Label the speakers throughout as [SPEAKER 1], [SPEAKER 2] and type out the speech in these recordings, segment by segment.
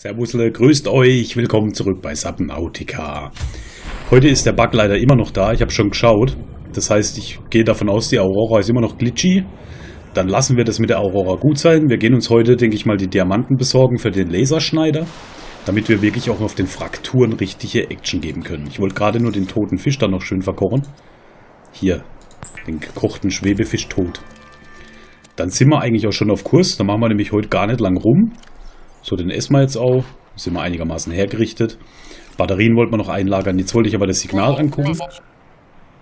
[SPEAKER 1] Servusle, grüßt euch, willkommen zurück bei Subnautica. Heute ist der Bug leider immer noch da, ich habe schon geschaut. Das heißt, ich gehe davon aus, die Aurora ist immer noch glitchy. Dann lassen wir das mit der Aurora gut sein. Wir gehen uns heute, denke ich mal, die Diamanten besorgen für den Laserschneider. Damit wir wirklich auch auf den Frakturen richtige Action geben können. Ich wollte gerade nur den toten Fisch dann noch schön verkochen. Hier, den gekochten Schwebefisch tot. Dann sind wir eigentlich auch schon auf Kurs. Da machen wir nämlich heute gar nicht lang rum. So, den essen wir jetzt auch. Sind wir einigermaßen hergerichtet. Batterien wollten wir noch einlagern. Jetzt wollte ich aber das Signal angucken.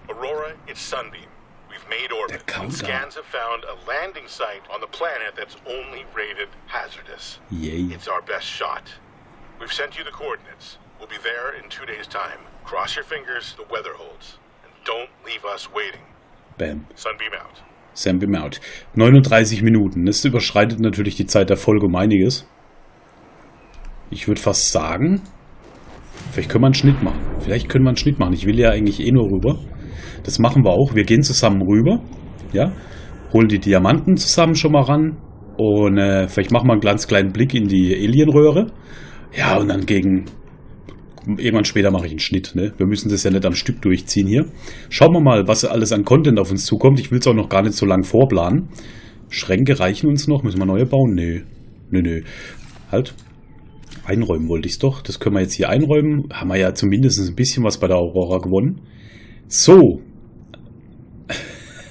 [SPEAKER 2] Aurora, it's Sunbeam. We've made orbit.
[SPEAKER 1] Der Countdown.
[SPEAKER 2] Scans have found a landing site on the planet that's only rated hazardous.
[SPEAKER 1] Yay.
[SPEAKER 2] It's our best shot. We've sent you the coordinates. We'll be there in two days' time. Cross your fingers, the weather holds. And don't leave us waiting.
[SPEAKER 1] Bam.
[SPEAKER 2] Sunbeam out.
[SPEAKER 1] Sam Bim out. 39 Minuten. Das überschreitet natürlich die Zeit der Folge um einiges. Ich würde fast sagen, vielleicht können wir einen Schnitt machen. Vielleicht können wir einen Schnitt machen. Ich will ja eigentlich eh nur rüber. Das machen wir auch. Wir gehen zusammen rüber. Ja. Holen die Diamanten zusammen schon mal ran. Und äh, vielleicht machen wir einen ganz kleinen Blick in die Alienröhre. Ja, und dann gegen... Irgendwann später mache ich einen Schnitt. Ne? Wir müssen das ja nicht am Stück durchziehen hier. Schauen wir mal, was alles an Content auf uns zukommt. Ich will es auch noch gar nicht so lang vorplanen. Schränke reichen uns noch. Müssen wir neue bauen? Nö. Nö, nö. Halt. Einräumen wollte ich es doch. Das können wir jetzt hier einräumen. Haben wir ja zumindest ein bisschen was bei der Aurora gewonnen. So.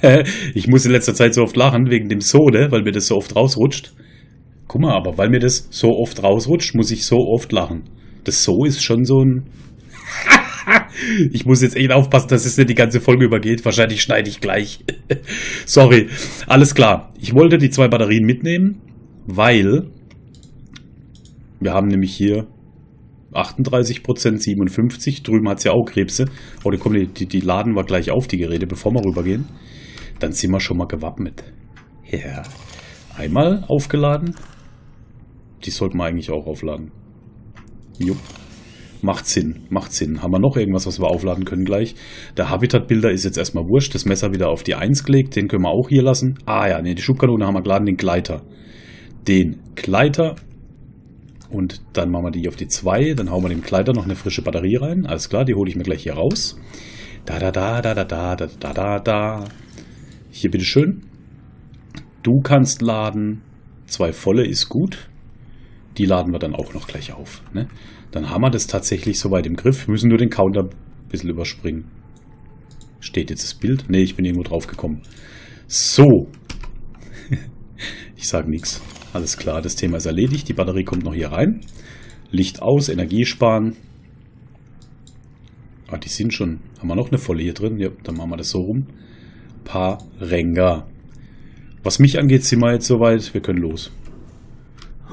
[SPEAKER 1] ich muss in letzter Zeit so oft lachen wegen dem So, ne? Weil mir das so oft rausrutscht. Guck mal, aber weil mir das so oft rausrutscht, muss ich so oft lachen. Das So ist schon so ein... ich muss jetzt echt aufpassen, dass es nicht die ganze Folge übergeht. Wahrscheinlich schneide ich gleich. Sorry. Alles klar. Ich wollte die zwei Batterien mitnehmen, weil wir haben nämlich hier 38%, 57. Drüben hat es ja auch Krebse. Oh, die, kommen, die, die laden wir gleich auf, die Geräte, bevor wir rübergehen. Dann sind wir schon mal gewappnet. Ja. Einmal aufgeladen. Die sollten wir eigentlich auch aufladen. Jupp. Macht Sinn, macht Sinn. Haben wir noch irgendwas, was wir aufladen können gleich? Der Habitat-Bilder ist jetzt erstmal wurscht. Das Messer wieder auf die 1 gelegt. Den können wir auch hier lassen. Ah ja, ne, die Schubkanone haben wir geladen. Den Gleiter. Den Gleiter und dann machen wir die auf die 2. Dann hauen wir dem Kleider noch eine frische Batterie rein. Alles klar, die hole ich mir gleich hier raus. Da, da, da, da, da, da, da, da, da. Hier, bitteschön. Du kannst laden. Zwei volle ist gut. Die laden wir dann auch noch gleich auf. Ne? Dann haben wir das tatsächlich soweit im Griff. Wir müssen nur den Counter ein bisschen überspringen. Steht jetzt das Bild? Ne, ich bin irgendwo drauf gekommen. So. ich sage nichts. Alles klar, das Thema ist erledigt. Die Batterie kommt noch hier rein. Licht aus, Energie sparen. Ah, die sind schon. Haben wir noch eine volle hier drin? Ja, dann machen wir das so rum. Paar Renga. Was mich angeht, sind wir jetzt soweit. Wir können los.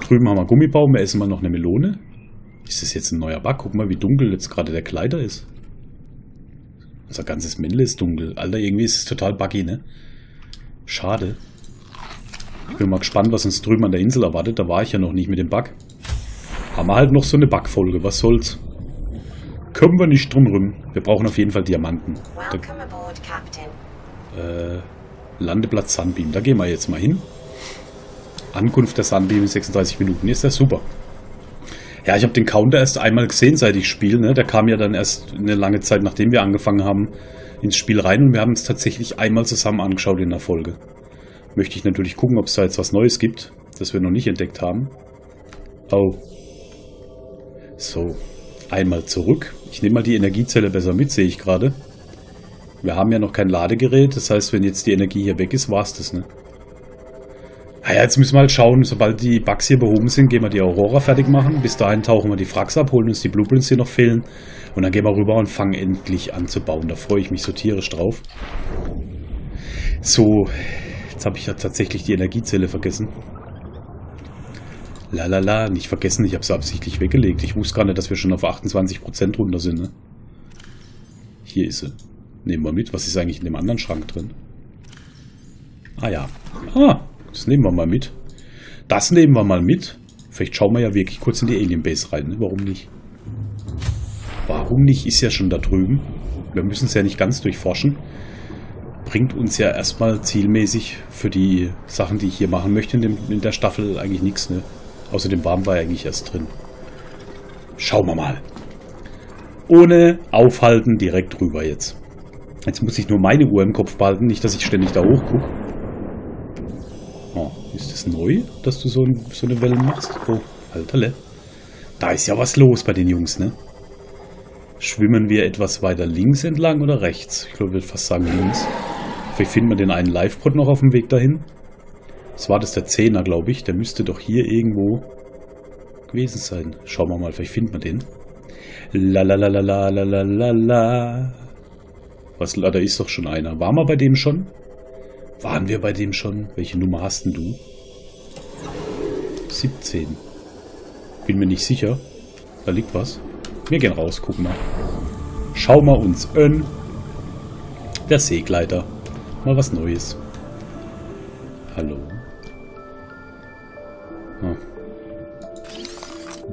[SPEAKER 1] Drüben haben wir Gummibaum. Wir essen mal noch eine Melone. Ist das jetzt ein neuer Bug? Guck mal, wie dunkel jetzt gerade der Kleider ist. Unser ganzes Männle ist dunkel. Alter, irgendwie ist es total buggy, ne? Schade. Ich bin mal gespannt, was uns drüben an der Insel erwartet. Da war ich ja noch nicht mit dem Bug. Haben wir halt noch so eine Bugfolge. Was soll's? Kommen wir nicht drum rum. Wir brauchen auf jeden Fall Diamanten. Da,
[SPEAKER 3] Welcome aboard, Captain.
[SPEAKER 1] äh, Landeplatz Sunbeam. Da gehen wir jetzt mal hin. Ankunft der Sunbeam in 36 Minuten. Ist das super. Ja, ich habe den Counter erst einmal gesehen, seit ich spiele. Ne? Der kam ja dann erst eine lange Zeit, nachdem wir angefangen haben, ins Spiel rein. Und wir haben es tatsächlich einmal zusammen angeschaut in der Folge. Möchte ich natürlich gucken, ob es da jetzt was Neues gibt, das wir noch nicht entdeckt haben. Oh. So. Einmal zurück. Ich nehme mal die Energiezelle besser mit, sehe ich gerade. Wir haben ja noch kein Ladegerät. Das heißt, wenn jetzt die Energie hier weg ist, war es das, ne? Naja, jetzt müssen wir halt schauen, sobald die Bugs hier behoben sind, gehen wir die Aurora fertig machen. Bis dahin tauchen wir die Frax ab, holen uns die Blueprints, die noch fehlen. Und dann gehen wir rüber und fangen endlich an zu bauen. Da freue ich mich so tierisch drauf. So, jetzt habe ich ja tatsächlich die Energiezelle vergessen. Lalala, nicht vergessen, ich habe sie absichtlich weggelegt. Ich wusste gar nicht, dass wir schon auf 28% runter sind. Ne? Hier ist sie. Nehmen wir mit. Was ist eigentlich in dem anderen Schrank drin? Ah ja. Ah, das nehmen wir mal mit. Das nehmen wir mal mit. Vielleicht schauen wir ja wirklich kurz in die Alien Base rein. Ne? Warum nicht? Warum nicht? Ist ja schon da drüben. Wir müssen es ja nicht ganz durchforschen. Bringt uns ja erstmal zielmäßig für die Sachen, die ich hier machen möchte in, dem, in der Staffel eigentlich nichts. Ne? Außerdem waren wir eigentlich erst drin. Schauen wir mal. Ohne aufhalten, direkt rüber jetzt. Jetzt muss ich nur meine Uhr im Kopf behalten, nicht, dass ich ständig da hochgucke. Oh, ist das neu, dass du so, ein, so eine Welle machst? Oh, Alterle. Da ist ja was los bei den Jungs, ne? Schwimmen wir etwas weiter links entlang oder rechts? Ich glaube, ich würde fast sagen links. Wie finden wir den einen Live-Pod noch auf dem Weg dahin? Das war das der 10er, glaube ich. Der müsste doch hier irgendwo gewesen sein. Schauen wir mal, vielleicht finden wir den. La la la la la la la la. Was, ah, da ist doch schon einer. Waren wir bei dem schon? Waren wir bei dem schon? Welche Nummer hast denn du? 17. Bin mir nicht sicher. Da liegt was. Wir gehen raus, gucken mal. Schauen wir uns an. Der Seegleiter. Mal was Neues. Hallo. Ah.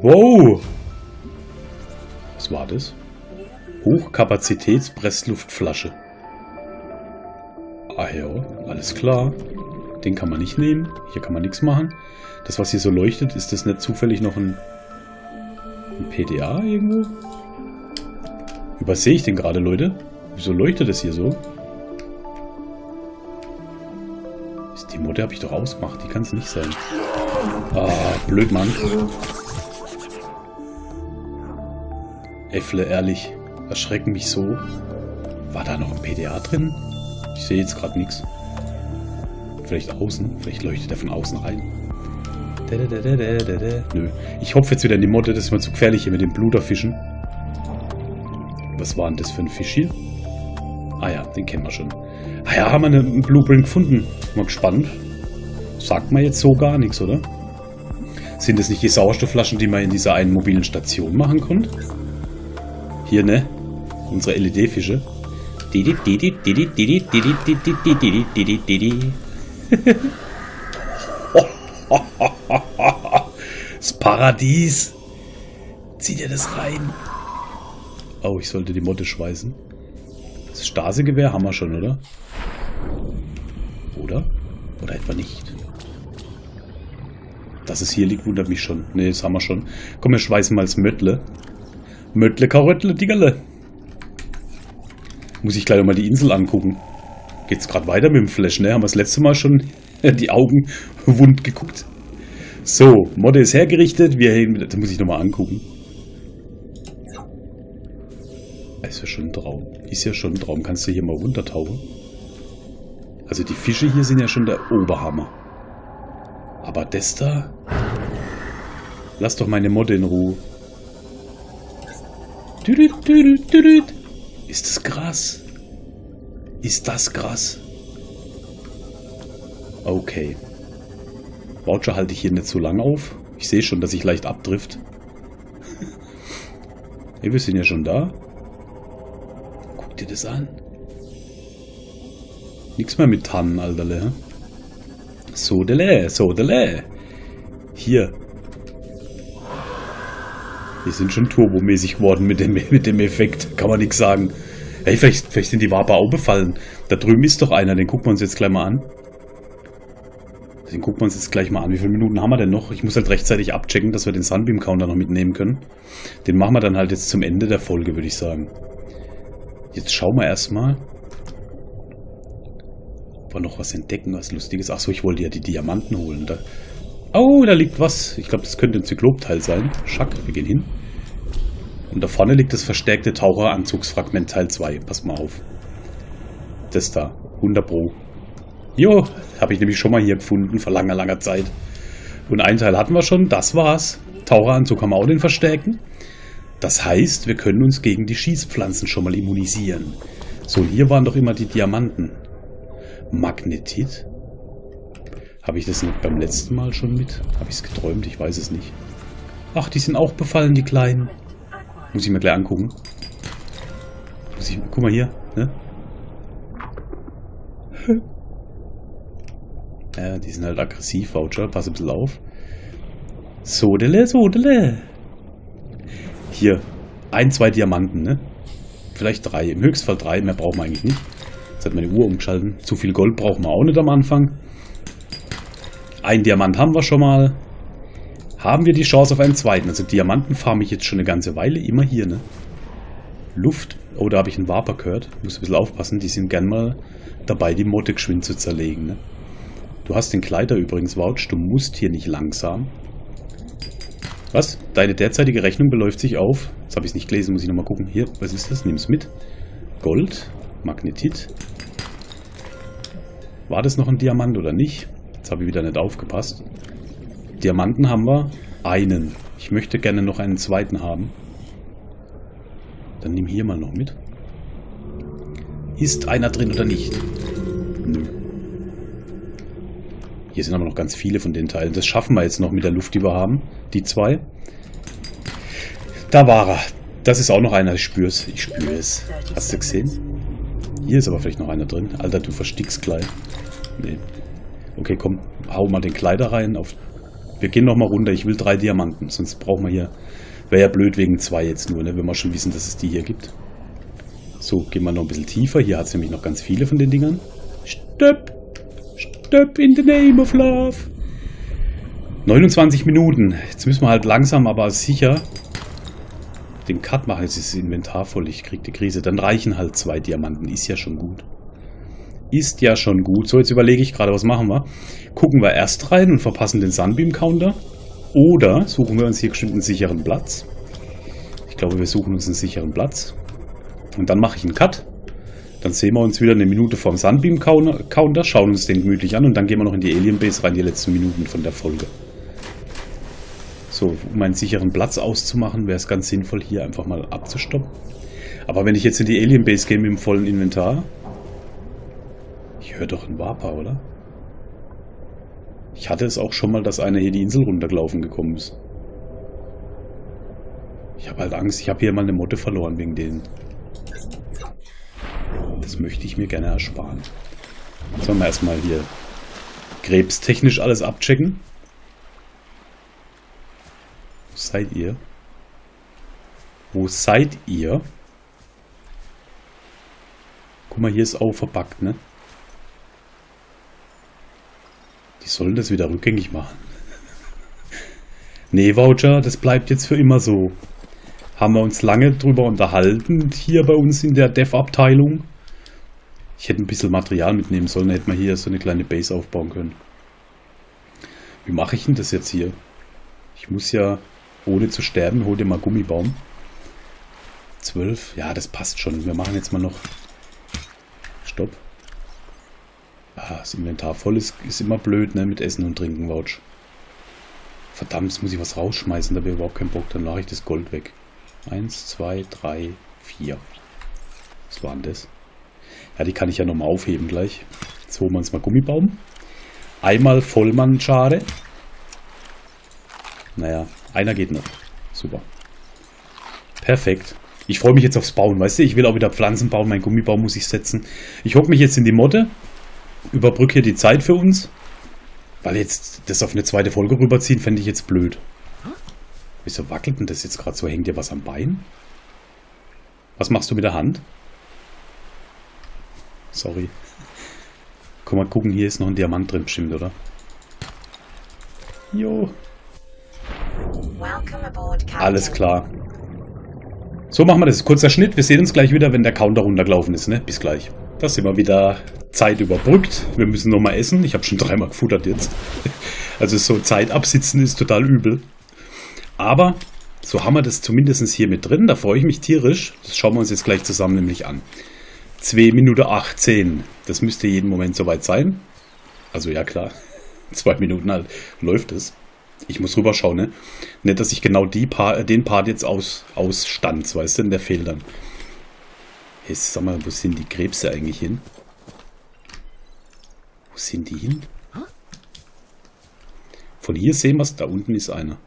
[SPEAKER 1] Wow! Was war das? Hochkapazitäts-Pressluftflasche. Ah ja, alles klar. Den kann man nicht nehmen. Hier kann man nichts machen. Das, was hier so leuchtet, ist das nicht zufällig noch ein, ein PDA irgendwo? Übersehe ich den gerade, Leute? Wieso leuchtet das hier so? Die Mutter habe ich doch ausgemacht. Die kann es nicht sein. Ah, blöd, Mann. Äffle, ehrlich. Erschrecken mich so. War da noch ein PDA drin? Ich sehe jetzt gerade nichts. Vielleicht außen? Vielleicht leuchtet er von außen rein. Nö. Ich hopfe jetzt wieder in die Motte. Das ist mir zu gefährlich hier mit dem Bluterfischen. Was war denn das für ein Fisch hier? Ah ja, den kennen wir schon. Ah ja, haben wir einen Blueprint gefunden. Mal gespannt. Sagt man jetzt so gar nichts, oder? Sind das nicht die Sauerstoffflaschen, die man in dieser einen mobilen Station machen konnte? Hier, ne? Unsere LED-Fische. Das Paradies. Zieh dir das rein. Oh, ich sollte die Motte schweißen. Das Stasi-Gewehr haben wir schon, oder? Oder? Oder etwa nicht? Dass es hier liegt, wundert mich schon. Ne, das haben wir schon. Komm, wir schweißen mal das Möttle. Möttle, Karottle, Diggerle. Muss ich gleich mal die Insel angucken. Geht's gerade weiter mit dem Flash, ne? Haben wir das letzte Mal schon die Augen wund geguckt. So, Modde ist hergerichtet. Wir, das muss ich nochmal angucken. Ist ja schon ein Traum. Ist ja schon ein Traum. Kannst du hier mal runtertauchen? Also die Fische hier sind ja schon der Oberhammer. Aber das da... Lass doch meine Modde in Ruhe. Ist das krass? Ist das krass? Okay. Voucher halte ich hier nicht so lang auf. Ich sehe schon, dass ich leicht abdrift. hey, wir sind ja schon da. Das an. Nichts mehr mit Tannen, Alterle. So dele, so dele. Hier. Die sind schon turbomäßig geworden mit dem, mit dem Effekt. Kann man nichts sagen. Hey, vielleicht, vielleicht sind die Waber auch befallen. Da drüben ist doch einer, den gucken wir uns jetzt gleich mal an. Den gucken wir uns jetzt gleich mal an. Wie viele Minuten haben wir denn noch? Ich muss halt rechtzeitig abchecken, dass wir den Sunbeam-Counter noch mitnehmen können. Den machen wir dann halt jetzt zum Ende der Folge, würde ich sagen. Jetzt schauen wir erstmal. Ob wir noch was entdecken, was Lustiges. Achso, ich wollte ja die Diamanten holen. Da oh, da liegt was. Ich glaube, das könnte ein Zyklopteil sein. Schack, wir gehen hin. Und da vorne liegt das verstärkte Taucheranzugsfragment Teil 2. Pass mal auf. Das da. 100 Pro. Jo, habe ich nämlich schon mal hier gefunden, vor langer, langer Zeit. Und einen Teil hatten wir schon, das war's. Taucheranzug haben wir auch den verstärkten. Das heißt, wir können uns gegen die Schießpflanzen schon mal immunisieren. So, hier waren doch immer die Diamanten. Magnetit? Habe ich das nicht beim letzten Mal schon mit? Habe ich es geträumt? Ich weiß es nicht. Ach, die sind auch befallen, die Kleinen. Muss ich mir gleich angucken. Muss ich, guck mal hier, ne? Ja, die sind halt aggressiv, Voucher. Pass ein bisschen auf. Sodele, Sodele. Hier, ein, zwei Diamanten, ne? Vielleicht drei. Im Höchstfall drei. Mehr brauchen wir eigentlich nicht. Jetzt hat meine Uhr umgeschalten. Zu viel Gold brauchen wir auch nicht am Anfang. Ein Diamant haben wir schon mal. haben wir die Chance auf einen zweiten. Also Diamanten farme ich jetzt schon eine ganze Weile, immer hier, ne? Luft, oh, da habe ich einen Warper gehört. Muss ein bisschen aufpassen, die sind gern mal dabei, die Motte geschwind zu zerlegen, ne? Du hast den Kleider übrigens, Vouch, du musst hier nicht langsam. Was? Deine derzeitige Rechnung beläuft sich auf. Jetzt habe ich es nicht gelesen, muss ich nochmal gucken. Hier, was ist das? Nimm es mit. Gold, Magnetit. War das noch ein Diamant oder nicht? Jetzt habe ich wieder nicht aufgepasst. Diamanten haben wir einen. Ich möchte gerne noch einen zweiten haben. Dann nimm hier mal noch mit. Ist einer drin oder nicht? Nö. Hier sind aber noch ganz viele von den Teilen. Das schaffen wir jetzt noch mit der Luft, die wir haben. Die zwei. Da war er. Das ist auch noch einer. Ich spüre es. Ich spüre es. Hast du gesehen? Hier ist aber vielleicht noch einer drin. Alter, du verstickst gleich. Nee. Okay, komm. Hau mal den Kleider rein. Auf wir gehen nochmal runter. Ich will drei Diamanten. Sonst brauchen wir hier... Wäre ja blöd wegen zwei jetzt nur, ne? wenn wir schon wissen, dass es die hier gibt. So, gehen wir noch ein bisschen tiefer. Hier hat es nämlich noch ganz viele von den Dingern. Stopp! Stopp in the name of love! 29 Minuten. Jetzt müssen wir halt langsam, aber sicher den Cut machen. Jetzt ist das Inventar voll. Ich krieg die Krise. Dann reichen halt zwei Diamanten. Ist ja schon gut. Ist ja schon gut. So, jetzt überlege ich gerade, was machen wir? Gucken wir erst rein und verpassen den Sunbeam-Counter? Oder suchen wir uns hier bestimmt einen sicheren Platz? Ich glaube, wir suchen uns einen sicheren Platz. Und dann mache ich einen Cut. Dann sehen wir uns wieder eine Minute vorm Sunbeam-Counter, schauen uns den gemütlich an und dann gehen wir noch in die Alien-Base rein, die letzten Minuten von der Folge. So, um einen sicheren Platz auszumachen, wäre es ganz sinnvoll, hier einfach mal abzustoppen. Aber wenn ich jetzt in die Alien-Base gehe mit dem vollen Inventar, ich höre doch einen Warper, oder? Ich hatte es auch schon mal, dass einer hier die Insel runtergelaufen gekommen ist. Ich habe halt Angst, ich habe hier mal eine Motte verloren wegen denen. Das möchte ich mir gerne ersparen. Sollen wir erstmal hier krebstechnisch alles abchecken. Seid ihr? Wo seid ihr? Guck mal, hier ist auch verpackt, ne? Die sollen das wieder rückgängig machen. nee, Voucher, das bleibt jetzt für immer so. Haben wir uns lange drüber unterhalten, hier bei uns in der Dev-Abteilung. Ich hätte ein bisschen Material mitnehmen sollen, hätte man hier so eine kleine Base aufbauen können. Wie mache ich denn das jetzt hier? Ich muss ja, ohne zu sterben, hol dir mal Gummibaum. 12, ja, das passt schon. Wir machen jetzt mal noch... Stopp. Ah, das Inventar voll ist, ist immer blöd, ne? Mit Essen und Trinken, Vouch. Verdammt, jetzt muss ich was rausschmeißen, da habe ich überhaupt keinen Bock, dann mache ich das Gold weg. Eins, zwei, drei, vier. Was war denn das? Ja, die kann ich ja nochmal aufheben gleich. Jetzt holen wir uns mal Gummibaum. Einmal Vollmann-Schade. Naja, einer geht noch. Super. Perfekt. Ich freue mich jetzt aufs Bauen, weißt du? Ich will auch wieder Pflanzen bauen. Mein Gummibaum muss ich setzen. Ich hocke mich jetzt in die Motte überbrücke hier die Zeit für uns. Weil jetzt das auf eine zweite Folge rüberziehen, fände ich jetzt blöd. Wieso wackelt denn das jetzt gerade so? Hängt dir was am Bein? Was machst du mit der Hand? Sorry. Guck mal, gucken, hier ist noch ein Diamant drin bestimmt, oder? Jo. Alles klar. So machen wir das. Kurzer Schnitt. Wir sehen uns gleich wieder, wenn der Counter runtergelaufen ist. Ne? Bis gleich. Da sind wir wieder Zeit überbrückt. Wir müssen nochmal essen. Ich habe schon dreimal gefuttert jetzt. Also so Zeit absitzen ist total übel. Aber so haben wir das zumindest hier mit drin. Da freue ich mich tierisch. Das schauen wir uns jetzt gleich zusammen nämlich an. 2 Minuten 18. Das müsste jeden Moment soweit sein. Also ja klar. 2 Minuten halt läuft es. Ich muss rüberschauen, ne? Nicht, dass ich genau die pa den Part jetzt aus, ausstanz, weißt du, der fehlt dann. Jetzt sag mal, wo sind die Krebse eigentlich hin? Wo sind die hin? Von hier sehen wir es, da unten ist einer.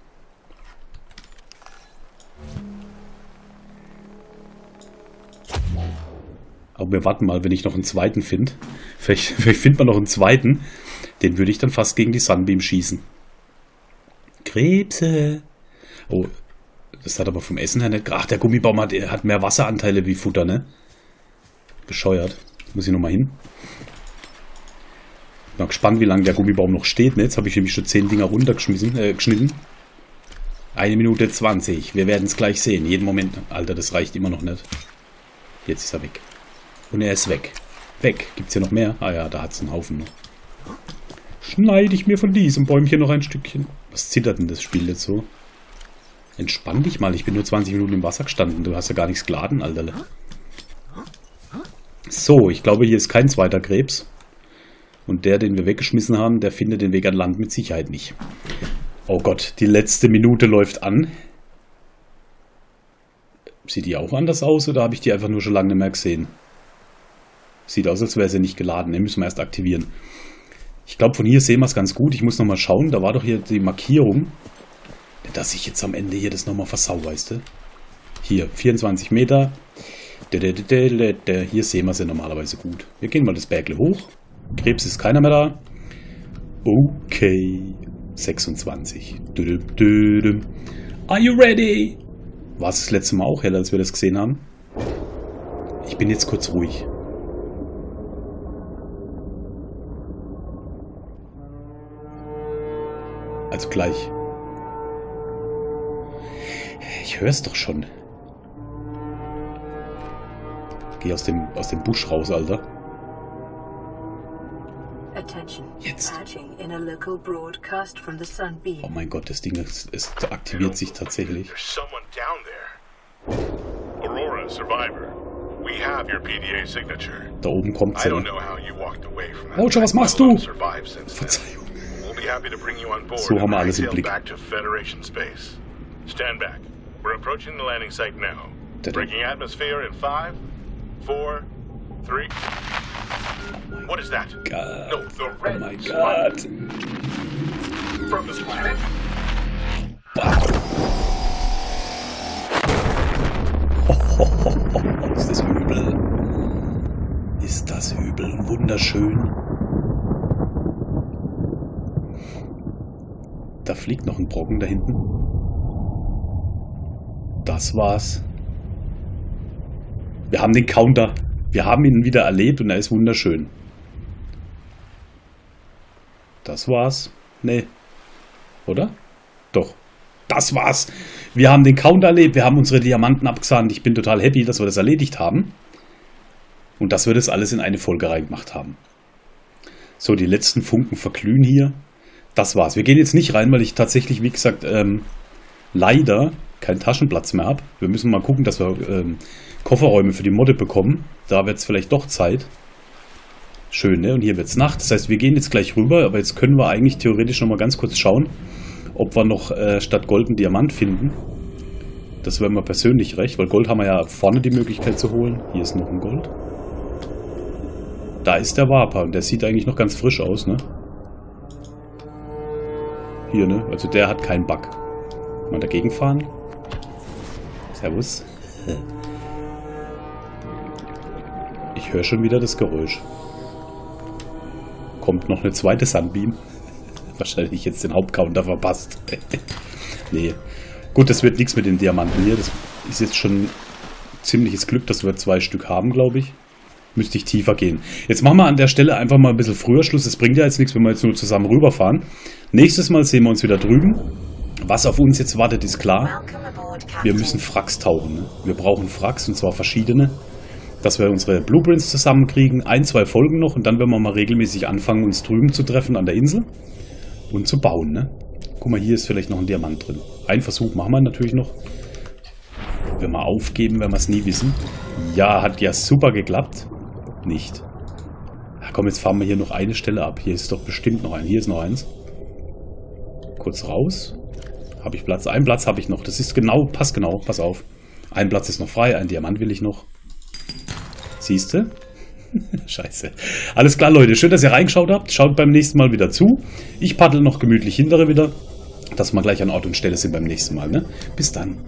[SPEAKER 1] Aber wir warten mal, wenn ich noch einen zweiten finde. Vielleicht, vielleicht findet man noch einen zweiten. Den würde ich dann fast gegen die Sunbeam schießen. Krebse. Oh, das hat aber vom Essen her nicht... Ach, der Gummibaum hat, hat mehr Wasseranteile wie Futter, ne? Bescheuert. Muss ich nochmal hin. Bin mal gespannt, wie lange der Gummibaum noch steht. Ne? Jetzt habe ich nämlich schon 10 Dinger runtergeschmissen, äh. Eine Minute 20. Wir werden es gleich sehen. Jeden Moment. Alter, das reicht immer noch nicht. Jetzt ist er weg. Und er ist weg. Weg. Gibt es hier noch mehr? Ah ja, da hat es einen Haufen noch. Schneide ich mir von diesem Bäumchen noch ein Stückchen. Was zittert denn das Spiel jetzt so? Entspann dich mal. Ich bin nur 20 Minuten im Wasser gestanden. Du hast ja gar nichts geladen, Alter. So, ich glaube, hier ist kein zweiter Krebs. Und der, den wir weggeschmissen haben, der findet den Weg an Land mit Sicherheit nicht. Oh Gott, die letzte Minute läuft an. Sieht die auch anders aus oder habe ich die einfach nur schon lange nicht mehr gesehen? Sieht aus, als wäre sie nicht geladen. Den müssen wir erst aktivieren. Ich glaube, von hier sehen wir es ganz gut. Ich muss nochmal schauen. Da war doch hier die Markierung. Dass ich jetzt am Ende hier das nochmal versau, weißt du? Hier, 24 Meter. Hier sehen wir sie normalerweise gut. Wir gehen mal das Bergle hoch. Krebs ist keiner mehr da. Okay. 26. Are you ready? War es das letzte Mal auch heller, als wir das gesehen haben? Ich bin jetzt kurz ruhig. Also gleich. Ich höre es doch schon. Geh aus dem, aus dem Busch raus, Alter. Jetzt. Oh mein Gott, das Ding es, es aktiviert sich tatsächlich. Aurora, Survivor. We have your PDA signature. Da oben kommt sie. Roger, was machst du? Verzeihung. So haben wir alles im Blick. Stand back. We're approaching the landing site now. Breaking atmosphere in five, four, three. What is that? God. No, the oh red oh my God. From this planet? ist das übel? Ist das übel und wunderschön? Da fliegt noch ein Brocken da hinten. Das war's. Wir haben den Counter. Wir haben ihn wieder erlebt und er ist wunderschön. Das war's. Nee. Oder? Doch. Das war's. Wir haben den Count erlebt, wir haben unsere Diamanten abgesahnt. Ich bin total happy, dass wir das erledigt haben. Und dass wir das alles in eine Folge reingemacht haben. So, die letzten Funken verglühen hier. Das war's. Wir gehen jetzt nicht rein, weil ich tatsächlich, wie gesagt, ähm, leider keinen Taschenplatz mehr habe. Wir müssen mal gucken, dass wir ähm, Kofferräume für die Modde bekommen. Da wird es vielleicht doch Zeit. Schön, ne? Und hier wird es Nacht. Das heißt, wir gehen jetzt gleich rüber, aber jetzt können wir eigentlich theoretisch noch mal ganz kurz schauen, ob wir noch äh, statt Gold einen Diamant finden. Das wäre mir persönlich recht, weil Gold haben wir ja vorne die Möglichkeit zu holen. Hier ist noch ein Gold. Da ist der Wapa und der sieht eigentlich noch ganz frisch aus, ne? Hier, ne? Also der hat keinen Bug. Mal dagegen fahren. Servus. Ich höre schon wieder das Geräusch kommt noch eine zweite Sunbeam. Wahrscheinlich jetzt den Hauptcounter verpasst. nee. Gut, das wird nichts mit den Diamanten hier. Das ist jetzt schon ziemliches Glück, dass wir zwei Stück haben, glaube ich. Müsste ich tiefer gehen. Jetzt machen wir an der Stelle einfach mal ein bisschen früher Schluss. Es bringt ja jetzt nichts, wenn wir jetzt nur zusammen rüberfahren. Nächstes Mal sehen wir uns wieder drüben. Was auf uns jetzt wartet, ist klar. Wir müssen Fracks tauchen. Ne? Wir brauchen Fracks und zwar verschiedene dass wir unsere Blueprints zusammenkriegen, ein, zwei Folgen noch und dann werden wir mal regelmäßig anfangen, uns drüben zu treffen an der Insel und zu bauen. Ne? Guck mal, hier ist vielleicht noch ein Diamant drin. Ein Versuch machen wir natürlich noch. Wenn wir aufgeben, werden wir es nie wissen. Ja, hat ja super geklappt. Nicht. Ach komm, jetzt fahren wir hier noch eine Stelle ab. Hier ist doch bestimmt noch ein. Hier ist noch eins. Kurz raus. Habe ich Platz? Einen Platz habe ich noch. Das ist genau, passt genau. Pass auf. Ein Platz ist noch frei. Ein Diamant will ich noch. Siehst du? Scheiße. Alles klar, Leute. Schön, dass ihr reingeschaut habt. Schaut beim nächsten Mal wieder zu. Ich paddel noch gemütlich hintere wieder, dass wir gleich an Ort und Stelle sind beim nächsten Mal. Ne? Bis dann.